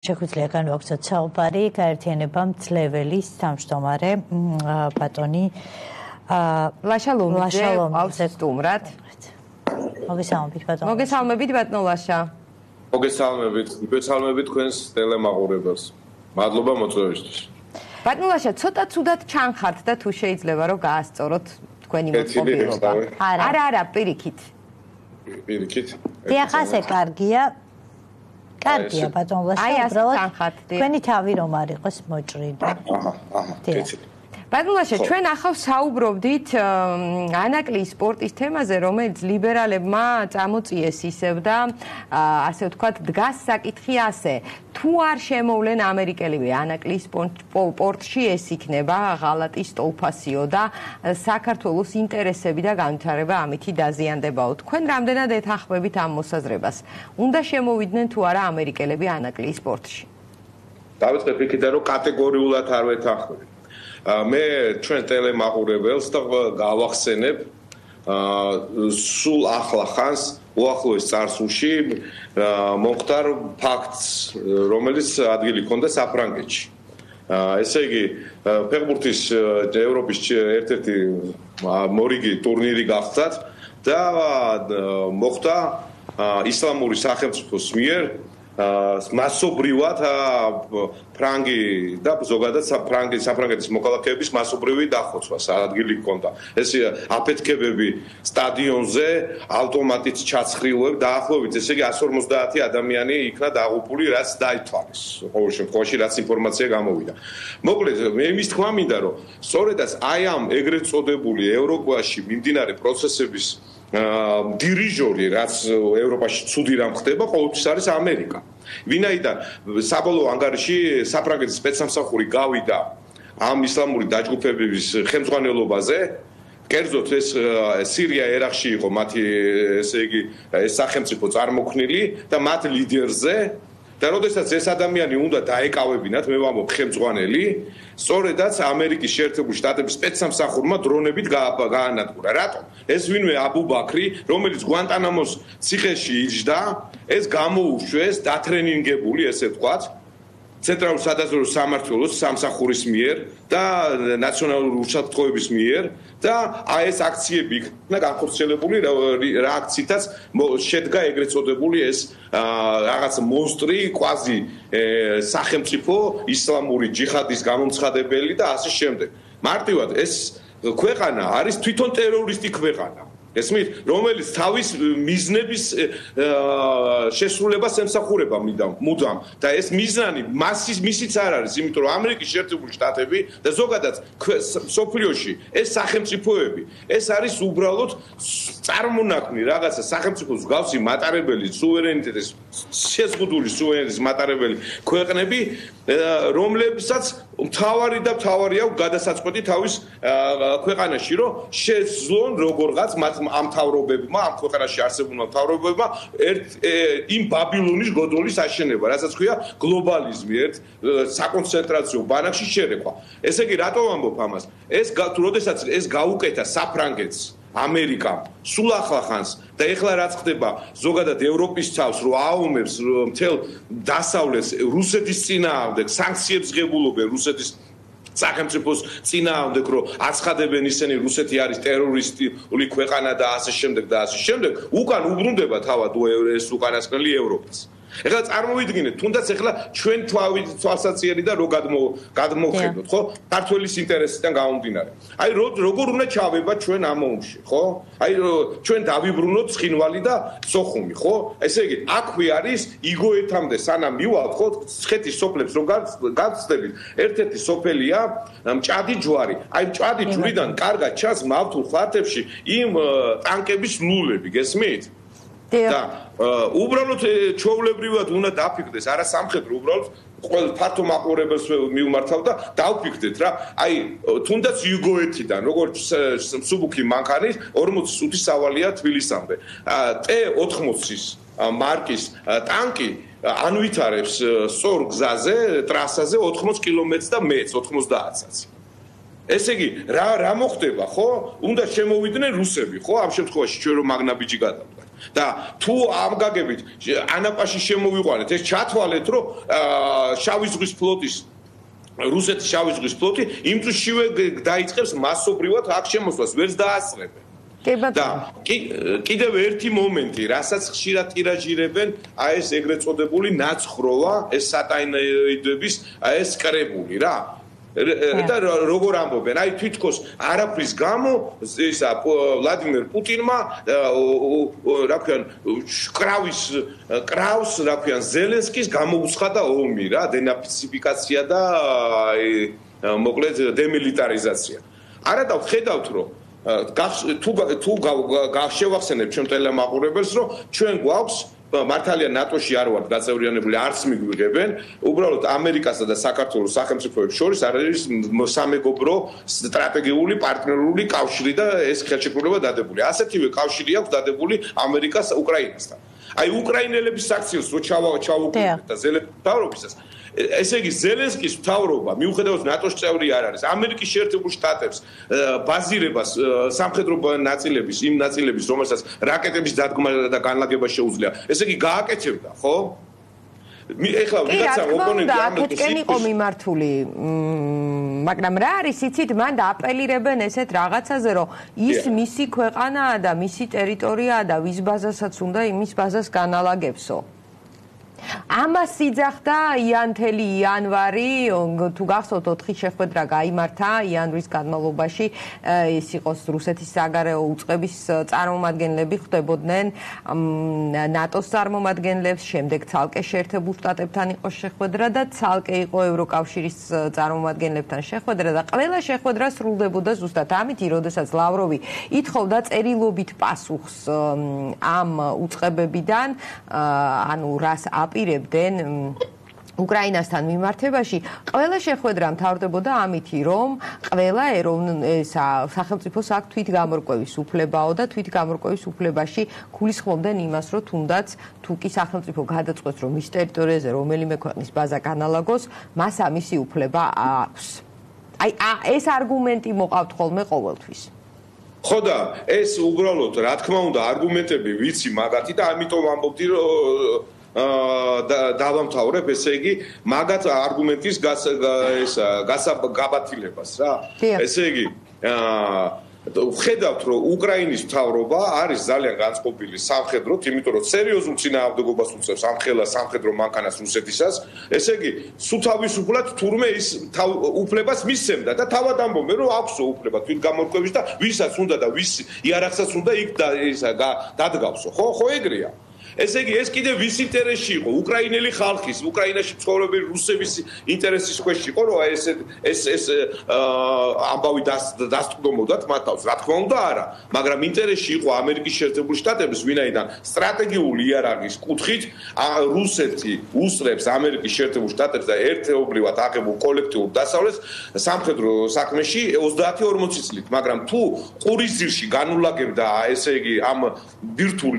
შეგვიძლია განვაგრძოთ საუბარი გაერთიანება მძლეველის თავმჯდომარე ბატონი ლაშა ლომზე ყავს სტუმრად მოგესალმებით ბატონო. მოგესალმებით ბატონო ლაშა. მოგესალმებით. მოგესალმებით თქვენს ტელემაყურებელს მადლობა მოწვევისთვის. ბატონო ლაშა ცოტა ცუდად ჩანხართ და თუ შეიძლება რომ გაასწოროთ თქვენი მოწყობილობა არა არა. პირიქით. პირიქით. დიახასე კარგია კარგია ბატონო ლაშა უბრალოდ თქვენი თავი რომ არ იყოს მოჭრილი აჰა აჰა კეთილი ბატონაშა ჩვენ ახავ საუბრობდით ანაკლის სპორტის თემაზე რომელიც ლიბერალებმა წამოწიეს ისევ და ასე ვთქვათ დგას საკითხი ასე. თუ არ შემოვლენ ამერიკელები ანაკლის სპორტში ეს იქნება ღალატი სტოლფასიო და საქართველოს ინტერესები და განვითარება ამითი დაზიანდებაო. თქვენ რამდენად ეთანხმებით ამ მოსაზრებას? უნდა შემოვიდნენ თუ არა ამერიკელები ანაკლის სპორტში? დავიწყებ იქიდან რომ კატეგორიულად არ ვეთანხმები მე ჩვენ ტელემაყურებელს და გავახსენებ სულ ახლა ხანს უახლოეს წარსულში მომხდარ ფაქტს რომელიც ადგილი ჰქონდა საფრანგეთში. ესე იგი ფეხბურთის ევროპის ერთ-ერთი მორიგი ტურნირი გახდათ და მოხდა ისლამური სახელმწიფოს მიერ მასობრივად ფრანგი და ზოგადად ფრანგი საფრანგეთის მოქალაქეების მასობრივი დახოცვა საადგილი ჰქონდა. ეს აფეთქებები სტადიონზე ავტომატით ჩაცხრილობ დაახლოებით ესე იგი 150 ადამიანი იქნა დაღუპული რაც დაითვალეს. ყოველ შემთხვევაში რაც ინფორმაცია გამოვიდა. მოკლედ იმის თქმა მინდა რომ სწორედაც აი ამ ეგრეთ წოდებული ევროპაში მიმდინარე პროცესების დირიჟორი რაც ევროპაში ცუდი რამ ხდება ყოველთვის არის ამერიკა. ვინაიდან საბოლოო ანგარიში საფრანგეთის სპეცსამსახური გავიდა ამ ისლამური დაჯგუფებების ხელმძღვანელობაზე. კერძოდ ეს სირია ერახში იყო მათი ესე იგი ეს სახელმწიფო წარმოქმნილი და მათ ლიდერზე და როდესაც ეს ადამიანი უნდა დაეკავებინათ, მე ვამბობ ხელმძღვანელი, სწორედაც ამერიკის შეერთებული შტატების სპეცსამსახურმა დრონებით გაანადგურა. რატომ? ეს ვინმე აბუ ბაქრი, რომელიც გვანტანამოს ციხეში იჯდა, ეს გამოუშვეს დათრენინგებული, ესე ვთქვათ, ცენტრალურ სადაზვერვო სამართლოს სამსახურის მიერ და ნაციონალური ურთიერთობების მიერ და აი ეს აქციები იქნა განხორციელებული რა აქციითაც შედგა ეგრეთ წოდებული ეს რაღაც მონსტრი კვაზი სახელმწიფო ისლამური ჯიჰადის გამომცხადებელი და ასე შემდეგ. მარტივად ეს ქვეყანა არის თვითონ ტერორისტი ქვეყანა ესმით რომელიც თავის მიზნების შესრულებას ემსახურება მუდამ. და ეს მიზანი მასის მისიც არ არის იმიტომ რომ ამერიკის შეერთებული შტატები და ზოგადად სოფლიოში ეს სახელმწიფოები ეს არის უბრალოდ წარმონაქმნი რაღაცა სახელმწიფოს გავსი მატარებელი სუვერენიტეტის შეზღუდული სუვერენიტეტის მატარებელი ქვეყნები რომლებსაც მთავარი და მთავარი აქვს გადასაწყვეტი თავის ქვეყანაში რომ შეძლონ როგორღაც ამ თავრობებმა ამ ქვეყანაში არსებულმა თავრობებმა ერთ იმ ბაბილონის გოდოლის აშენება, რასაც ქვია გლობალიზმი, ერთ საკონცენტრაციო ბანაკში შერეკვა. ესე იგი, რატო ვამბობ ამას? ეს თუ როდესაც ეს გაუკეთა საფრანგეთს ამერიკა სულ ახლა ხანს და ეხლა რაც ხდება ზოგადად ევროპის ცავს რო აუმებს მთელ დასავლეთს რუსეთის წინააღმდეგ სანქციებს ღებულობენ რუსეთის სახელმწიფოს წინააღმდეგ რომ აცხადებენ ისინი რუსეთი არის ტერორისტული ქვეყანა და ასე შემდეგ და ასე შემდეგ უკან უბრუნდება თავად ეს უკანასკნელი ევროპას ეხლა წარმოვიდგინეთ, თუნდაც ეხლა ჩვენ თვავით თვალსაჩინო და რო გადმო გადმოხედოთ, ხო? ქართველის ინტერესიდან გამომდინარე. აი როგორ უნდა ჩავება ჩვენ ამ ომში, ხო? აი ჩვენ დავიბრუნოთ ცხინვალი და სოხუმი, ხო? ესე იგი, აქვე არის იგოეთამდე სანამ მივალთ, ხო? ცხეთის სოფლებს რომ გავწდებით, ერთ-ერთი სოფელია მჭადი ჯვარი. აი მჭადი ჯვრიდან კარგად ჩას მავთულ ხათებში იმ ტანკების ლულები, გესმით? და უბრალოდ ჩოვლებრივად უნდა დაფიქდეს არა სამხედრო უბრალოდ ყოველ ფართო მაყურებელს მიუმართავ და დავფიქდეთ რა. აი თუნდაც იუგოეთიდან როგორც სუბუქი მანქანის 40 სუთი სავალია თბილისამდე. T80-ის მარკის ტანკი ანვითარებს სწორ გზაზე ტრასაზე 80 კილომეტრს და მეც 90-ს ესე იგი რა რა მოხდება ხო? უნდა შემოვიდნენ რუსები ხო? ამ შემთხვევაში ჩვენ რომ მაგნაბიჯი გადავდოთ და თუ ამ გაგებით ანაპაში შემოვიყვანეთ ეს ჩათვალეთ რომ შავი ზღვის ფლოტის რუსეთის შავი ზღვის ფლოტი იმ წუთშივე დაიწყებს მასობრივად აქ შემოსვლას ვერც დაასწრებენ და კიდევ ერთი მომენტი, რასაც ხშირად ტირაჟირებენ, აი ეს ეგრეთ წოდებული ნაცხროვა, ეს სატაინოიდების, აი ეს კრებული რა. და როგორ ამბობენ? აი თვითკოს არაფრის გამო ისა ვლადიმერ პუტინმა რა ქვიან კრავის კრავს რა ქვიან ზელენსკის გამოუცხადა ომი რა, დენაციფიკაცია და აი მოკლედ დემილიტარიზაცია. არა და ხედავთ რომ თუ თუ გავშევახსენებ ჩვენ ტელემაყურებელს რომ ჩვენ გვაქვს მართალია ნატოში არ ვართ გაწევრიანებული არც მიგვიღებენ უბრალოდ ამერიკასა და საქართველოს სახელმწიფოებს შორის არის სამეგობრო სტრატეგიული პარტნიორული კავშირი და ეს ხელშეკრულება დადებული. ასეთივე კავშირი აქვს დადებული ამერიკას უკრაინასთან აი უკრაინელების საქციელს რო ჩავაუყურებთ და ზელენსკის თავრობისას ესე იგი ზელენსკის მთავრობა მიუხედავად ნატოს წევრი არ არის. ამერიკის შეერთებულ შტატებს ბაზირებას სამხედრო ნაწილების იმ ნაწილების რომელსაც რაკეტების დადგმა და განლაგება შეუძლია. ესე იგი გააკეთებდა ხო? მე ეხლა ვიღაცა ოპონენტი ამეთკენ იყო მიმართული მაგრამ რა არის იცით მან დააპელირებენ ესეთ რაღაცაზე რომ ის მისი ქვეყანაა და მისი ტერიტორიაა და ვის ბაზასაც უნდა იმის ბაზას განალაგებსო ამას იძახდა იანთელი იანვარი თუ გახსოვთ 4 შეხვედრა გამართა იანვრის განმავლობაში ის იყოს რუსეთის საგარეო უწყების წარმომადგენლები ხდებოდნენ ნატოს წარმომადგენლებს შემდეგ ცალკე შეერთებულ შტატებთან იყო შეხვედრა და ცალკე იყო ევროკავშირის წარმომადგენლებთან შეხვედრა და ყველა შეხვედრა სრულდებოდა ზუსტად ამით როდესაც ლავროვი ითხოვდა წერილობით პასუხს ამ უწყებებიდან ანუ რას აპირებდნენ უკრაინასთან მიმართებაში. ყველა შეხვედრა მთავრდებოდა ამითი რომ ყველა ეროვნესა სახელმწიფოს აქვს თვით გამორკვევის უფლებაო და თვით გამორკვევის უფლებაში გულისხმობდნენ იმას რომ თუნდაც თუ კი სახელმწიფო გადაწყვეტს რომ მის ტერიტორიაზე რომელიმე ქვეყნის ბაზა განალაგოს მას ამისი უფლება აქვს. აი ეს არგუმენტი მოყავთ ხოლმე ყოველთვის. ხო და ეს უბრალოდ რა თქმა უნდა არგუმენტები ვიცი მაგათი და ამიტომ ამბობდი რომ დავამთავრებ ესე იგი მაგათ არგუმენტის ეს გასაბათილებას რა ესე იგი აა ხედავთ რომ უკრაინის მთავრობა არის ძალიან განწყობილი სამხედროთ, იმიტომ რომ სერიოზულ წინააღმდეგობას უწევს ამხელა სამხედრო მანქანას რუსეთისას. ესე იგი, სულ თავისუფლად თურმე ის უფლებას მისცემდა და თავად ამბობენ რომ აქვსო უფლება თვით გამორკვევის და ვისაც უნდა და ვის იარაღსაც უნდა იქ დადგავსო. ხო, ხო ეგრეა. ესე იგი ეს კიდე ვის ინტერესში იყო? უკრაინელი ხალხის, უკრაინაში ცხოვრობენ რუსების ინტერესის ქვეშ იყო, რომ ეს ეს ეს ამბავი დასტყდომოდათ მათ თავს. რა თქმა უნდა არა, მაგრამ ინტერესში იყო ამერიკის შეერთებული შტატების, ვინაიდან სტრატეგიული იარაღის კუთხით რუსეთი უსწრებს ამერიკის შეერთებულ შტატებს და ერთეობრივად აღებულ კოლექტიურ დასავლეთს სამხედრო საქმეში 30-40 წლით, მაგრამ თუ ყურის ძირში განულაგებდა ესე იგი ამ ბირთულ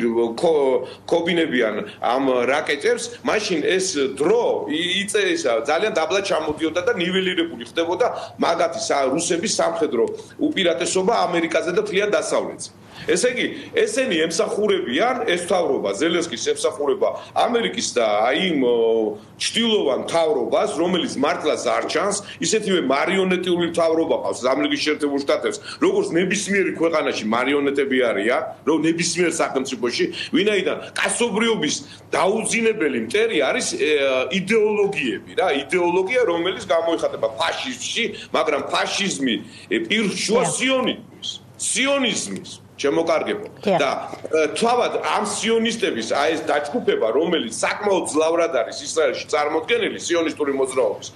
კო მოგინებიან ამ რაკეტებს, მაშინ ეს დრო იწესა ძალიან დაბლა ჩამოდიოდა და ნიველირებული ხდებოდა მაგათი რუსების სამხედრო უპირატესობა ამერიკაზე და თლიან დასავლეთზე. ესე იგი, ესენი ემსახურებიან ეს თავრობა, ზელენსკის ემსახურება ამერიკის და აი იმ ჩtildeოვან თავრობას, რომელიც მართლაც არ ჩანს, ისეთივე მარიონეტული თავრობა ყავს ამერიკის შეერთებულ შტატებს, როგორც ნებისმიერი ქვეყანაში მარიონეტები არიან, რომ ნებისმიერ სახელმწიფოში, ვინაიდან კაცობრიობის დაუძინებელი მტერი არის იდეოლოგიები რა, იდეოლოგია, რომელიც გამოიხატება ფაშიზმში, მაგრამ ფაშიზმი პირშუა სიონიზმის, სიონიზმის შემოკარგებო და თავად ამ სიონისტების აი ეს დაჯგუფება რომელიც საკმაოდ ძლავრად არის ისრაელში წარმოქმნილი სიონისტური მოძრაობის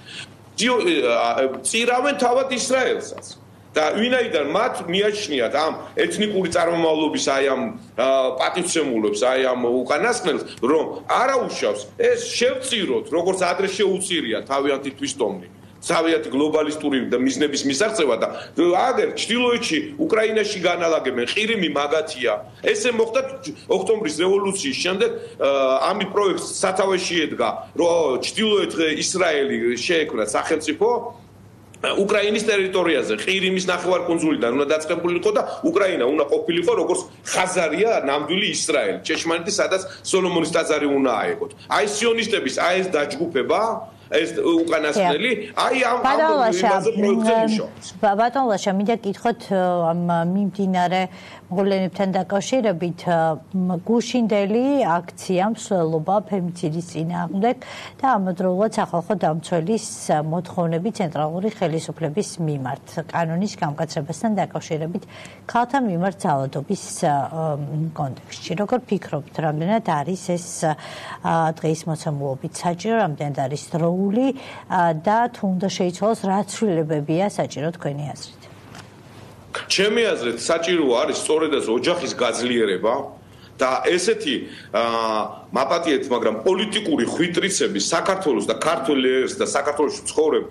წირავენ თავად ისრაელსაც. და ვინაიდან მათ მიაჩნიათ ამ ეთნიკური წარმომავლობის აი ამ პატივცემულებს აი ამ უკანასკნელს რომ არაუშავს ეს შევწიროთ როგორც ადრე შეუწირია თავიანთი თვისტომნი ზავიათი გლობალისტური და მიზნების მისაღწევა და აგერ ჩtildeოეთში უკრაინაში განალაგებენ ყირიმი მაგათია ესე მოხდა ოქტომბრის რევოლუციის შემდეგ ამი პროექტს სათავეში ედგა რომ ჩtildeოეთ ისრაელი შეექმნა სახელმწიფო უკრაინის ტერიტორიაზე, ყირიმის ნახევარკუნძულიდან უნდა დაწყებულიყო და უკრაინა უნდა ყოფილიყო როგორც ხაზარია ნამდვილი ისრაელი, ჭეშმარიტი, სადაც სოლომონის ტაძარი უნდა აეღოთ. აი სიონისტების აი ეს დაჯგუფება ეს უკანასკნელი აი ამ ამაზე პროექტებში ბატონლაშა მინდა გითხოთ ამ მიმდინარე მოვლენებთან დაკავშირებით გუშინდელი აქცია მსვლელობა ფემიციდის წინააღმდეგ და ამავდროულად სახალხო დამცველის მოთხოვნები ცენტრალური ხელისუფლების მიმართ კანონის გამკაცებასთან დაკავშირებით ქალთა მიმართ ძალადობის კონტექსტში როგორ ფიქრობთ რამდენად არის ეს დღის მოცემულობით საჭირო რამდენად არის დრო მოული და თუნდა შეიცვალოს რა ცვლილებებია საჭირო თქვენი აზრით. ჩემი აზრით საჭირო არის სწორედ ეს ოჯახის გაძლიერება და ესეთი მაპატიეთ, მაგრამ პოლიტიკური ხვიტრიცები საქართველოს და ქართველებს და საქართველოს ცხოვრებ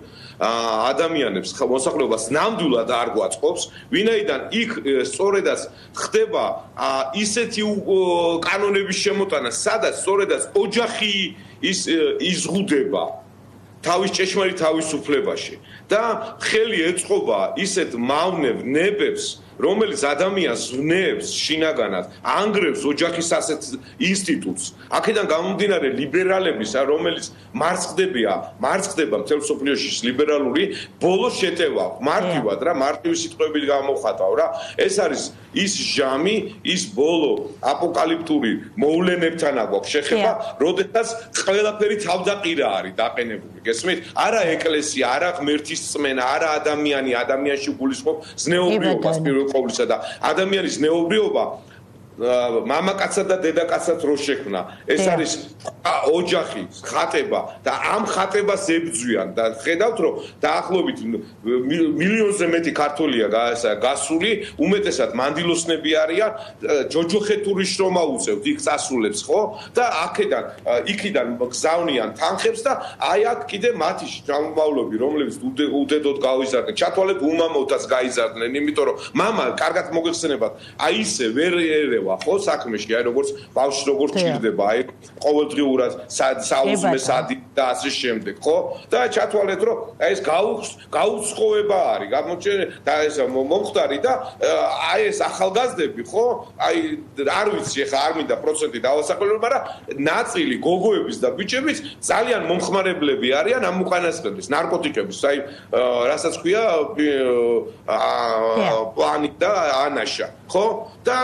ადამიანებს მოსახლეობას ნამდვილად არ გვაწყობს, ვინაიდან იქ სწორედაც ხდება ისეთი კანონების შემოტანა, სადაც სწორედაც ოჯახი ის იზღუდება თავის ჭეშმარიტ თავისუფლებაში და ხელი ეწყობა ისეთ მავნებ ნებებს რომელიც ადამიანს ვნებს შინაგანად, ანგრევს ოჯახის ასეთ ინსტიტუტს. აქედან გამომდინარე ლიბერალებისა, რომელიც მარცხდებია, მარცხდება მთელ სოფლიოში ლიბერალური ბოლო შეტევა, მარტივად რა, მარტივი სიტყვებით გამოხატავ რა. ეს არის ის ჟამი, ის ბოლო აპოკალიფტური მოვლენებთან აქვს შეხება, როდესაც ყველაფერი თავდაყირა არის დაყენებული. გესმით? არა ეკლესია, არა ღმერთის წმენა, არა ადამიანი, ადამიანში გულისხმობ ზნეობრიობას პირველ ყოვლისა და ადამიანის ნეობრიობა მამაკაცსა და დედაკაცსაც რო შექმნა. ეს არის ოჯახი, ხატება და ამ ხატებას ებძვიან და ხედავთ რომ დაახლოებით მილიონზე მეტი ქართველია გასული, უმეტესად მანდილოსნები არიან, ჯოჯოხეთური შრომა უწევთ იქ წასულებს, ხო? და აქედან იქიდან გზავნიან თანხებს და აი აქ კიდე მათი ჩამომავლები, რომლებიც უდედოდ გავიზარდნენ, ჩათვალებ უმამოვთას გაიზარდნენ, იმიტომ რომ მამა კარგად მოგეხსენებათ, აი ისე ვერ ერევა ჭირდება ხო საქმეში აი როგორც ბავშვი როგორ ჭირდება აი ყოველდღიურად საუზმე სადი და ასე შემდეგ ხო? და ჩათვალეთ რომ აი ეს გაუცხოება არის გამოჩენ და ეს მომხდარი და აი ეს ახალგაზრდები ხო? აი არ ვიცი ხა არ მინდა პროცენტი დავასაყრელო მაგრამ ნაწილი გოგოების და ბიჭების ძალიან მომხმარებლები არიან ამ უკანასკნელის ნარკოტიკების აი რასაც ქვია პლანი და ანაშა ხო? და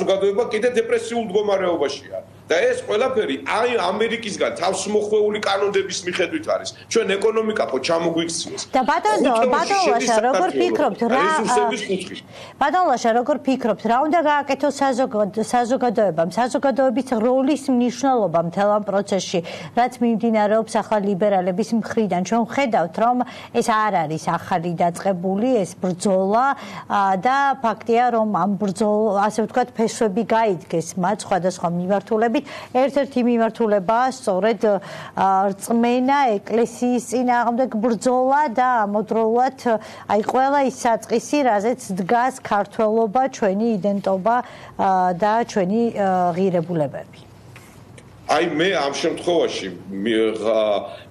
საზოგადოება კიდე დეპრესიულ მდგომარეობაშია და ეს ყველაფერი აი ამერიკისგან თავს მოხვეული კანონების მიხედვით არის. ჩვენ ეკონომიკა ხო ჩამოგვიქციეს და ბატონო ბატონოშა როგორ ფიქრობთ რა ბატონოშა როგორ ფიქრობთ რა უნდა გააკეთოს საზოგადოებამ საზოგადოების როლის მნიშვნელობა მთელ ამ პროცესში რაც მიმდინარეობს ახლა ლიბერალების მხრიდან? ჩვენ ხედავთ რომ ეს არ არის ახალი დაწყებული ეს ბრძოლა და ფაქტია რომ ამ ბრძოლა ასე ვთქვათ ფესვები გაიდგეს მათ სხვადასხვა მიმართულებით ვთქვით, ერთ-ერთი მიმართულებაა სწორედ რწმენა ეკლესიის წინააღმდეგ ბრძოლა და ამოდროულად აი ყველა ის საწყისი, რაზეც დგას ქართლობა, ჩვენი იდენტობა და ჩვენი ღირებულებები. აი მე ამ შემთხვევაში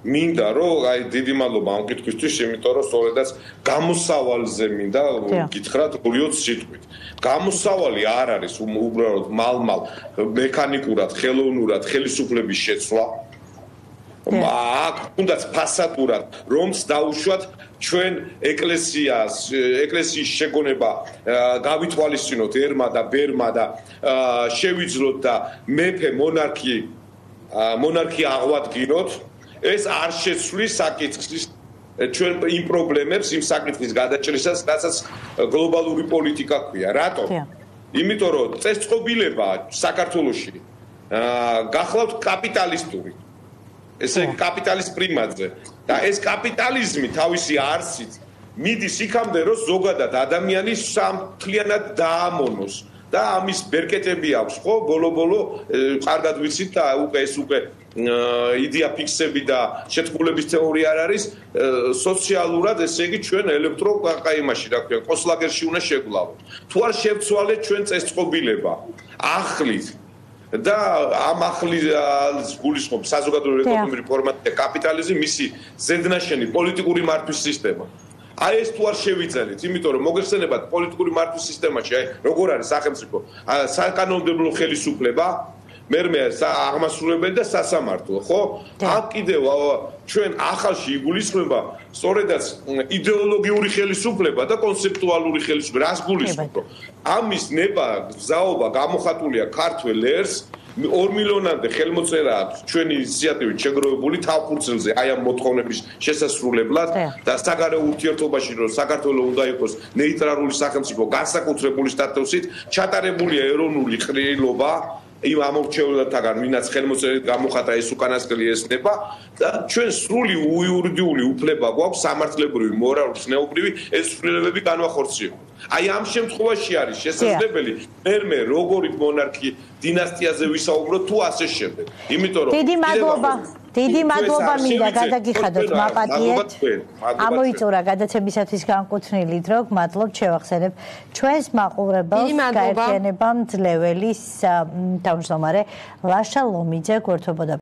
მინდა რომ აი დიდი მადლობა ამ კითხვისთვის, იმიტომ რომ სწორედაც გამოსავალზე მინდა გითხრათ გულიოც სიტყვით. გამოსავალი არ არის უბრალოდ მალმალ მექანიკურად, ხელოვნურად ხელისუფლების შეცვლა. მაგ თუნდაც ფასადურად რომს დაუშვათ ჩვენ ეკლესიას ეკლესიის შეგონება გავითვალისწინოთ ერმა და ბერმა და შევიძლოთ და მეფე მონარქი მონარქი აღვადგინოთ ეს არ შეცვლის საკითხის ჩვენ იმ პრობლემებს იმ საკითხის გადაჭრისას რასაც გლობალური პოლიტიკა ქვია. რატო? იმიტომ რომ წესწყობილება საქართველოსში გახლავთ კაპიტალისტური. ესე კაპიტალის პრიმატზე. და ეს კაპიტალიზმი თავისი არსით მიდის იქამდე რომ ზოგადად ადამიანი სამთლიანად დაამონოს და ამის ბერკეტები აქვს ხო? ბოლო-ბოლო კარგად ვიცით და უკვე ეს უკვე იდეა ფიქსები და შეთქმულების თეორია არ არის. სოციალურად ესე იგი ჩვენ ელექტრო ყაიმაში რა ქვია კოსლაგერში უნდა შეგვლავოთ. თუ არ შევცვალეთ ჩვენ წესწყობილება ახლით. და ამ ახლის გულისხმობ საზოგადოებრივი ეკონომიკური ფორმატი და კაპიტალიზმი მისი ზედნაშენი პოლიტიკური მართვის სისტემა აი ეს თუ არ შევიძენით, იმიტომ რომ მოგეხსენებათ პოლიტიკური მართვის სისტემაში, აი როგორ არის სახელმწიფო საკანონმდებლო ხელისუფლება, მერმე აღმასრულებელი და სასამართლო, ხო? აქ კიდევ ჩვენ ახალში იგულისხმება სწორედაც იდეოლოგიური ხელისუფლება და კონცეპტუალური ხელისუფლება. რას გულისხმობ? ამის ნება, გზაობა გამოხატულია ქართველ ერს 2 მილიონამდე ხელმოწერა აქვს ჩვენი ინიციატივით შეგროვებული თავკურცელზე აი ამ მოთხოვნების შესასრულებლად და საგარეო ურთიერთობაში რომ საქართველოს უნდა იყოს ნეიტრალური სახელმწიფო განსაკუთრებული სტატუსით ჩატარებულია ეროვნული ყრილობა იმ ამორჩეულათაგან ვინაც ხელმოწერით გამოხატა ეს უკანასკნელი ესნება და ჩვენ სრული უიურიდიული უფლება გვაქვს სამართლებრივი მორალური ცნეობრივი ეს ცვლილებები განვახორციელოთ აი ამ შემთხვევაში არის შესაძლებელი მერმე როგორი მონარქი დინასტიაზე ვისაუბროთ თუ ასე შემდეგ. იმიტომ რომ დიდი მადლობა დიდი მადლობა მინდა გადაგიხადოთ მაპატიეთ. ამოიწურა გადაცემისათვის განკუთვნილი დრო მადლობ შევახსენებ ჩვენს მაყურებელს გაერთიანებამ ძლეველის თავმჯდომარე ლაშა ლომიძე გვერდთობოდა